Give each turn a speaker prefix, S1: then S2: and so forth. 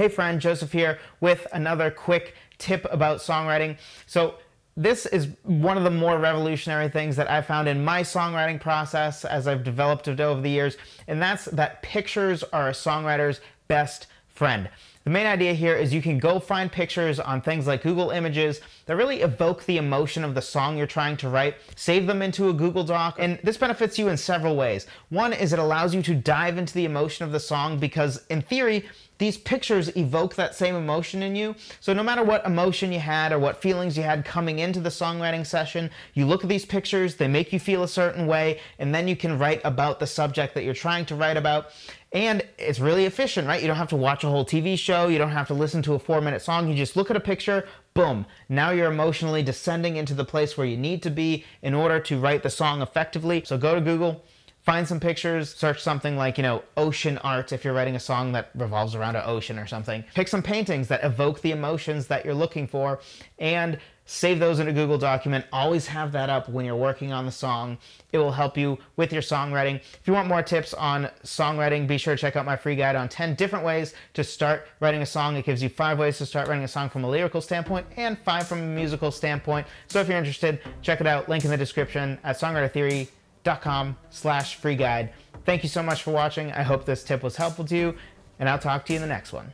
S1: Hey friend, Joseph here with another quick tip about songwriting. So this is one of the more revolutionary things that I found in my songwriting process as I've developed it over the years, and that's that pictures are a songwriter's best friend. The main idea here is you can go find pictures on things like Google Images that really evoke the emotion of the song you're trying to write, save them into a Google Doc, and this benefits you in several ways. One is it allows you to dive into the emotion of the song because, in theory, these pictures evoke that same emotion in you. So no matter what emotion you had or what feelings you had coming into the songwriting session, you look at these pictures, they make you feel a certain way, and then you can write about the subject that you're trying to write about. And it's really efficient, right? You don't have to watch a whole TV show. You don't have to listen to a four minute song. You just look at a picture, boom. Now you're emotionally descending into the place where you need to be in order to write the song effectively. So go to Google, find some pictures, search something like, you know, ocean art if you're writing a song that revolves around an ocean or something. Pick some paintings that evoke the emotions that you're looking for and save those in a Google document. Always have that up when you're working on the song. It will help you with your songwriting. If you want more tips on songwriting, be sure to check out my free guide on 10 different ways to start writing a song. It gives you five ways to start writing a song from a lyrical standpoint and five from a musical standpoint. So if you're interested, check it out. Link in the description at songwritertheory.com slash free guide. Thank you so much for watching. I hope this tip was helpful to you, and I'll talk to you in the next one.